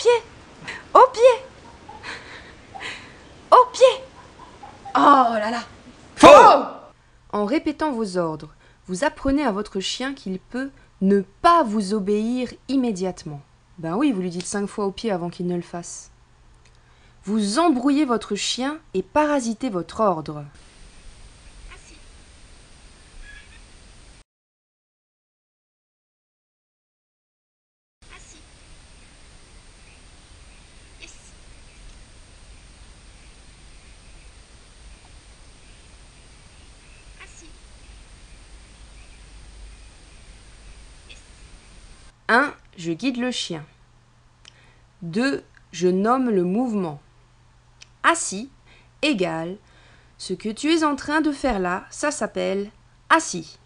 pied Au pied Au pied Oh là là Faux En répétant vos ordres, vous apprenez à votre chien qu'il peut ne pas vous obéir immédiatement. Ben oui, vous lui dites cinq fois au pied avant qu'il ne le fasse. Vous embrouillez votre chien et parasitez votre ordre. Je guide le chien. 2. Je nomme le mouvement. Assis égale ce que tu es en train de faire là, ça s'appelle assis.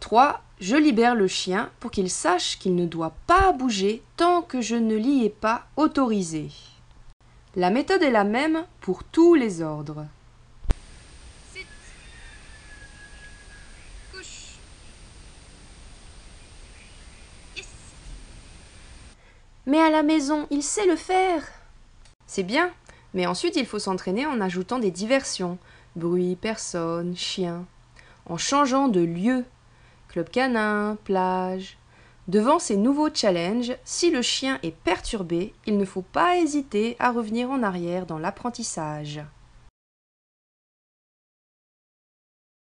3. Je libère le chien pour qu'il sache qu'il ne doit pas bouger tant que je ne l'y ai pas autorisé. La méthode est la même pour tous les ordres. Mais à la maison, il sait le faire. C'est bien, mais ensuite il faut s'entraîner en ajoutant des diversions bruit, personne, chien, en changeant de lieu club canin, plage. Devant ces nouveaux challenges, si le chien est perturbé, il ne faut pas hésiter à revenir en arrière dans l'apprentissage.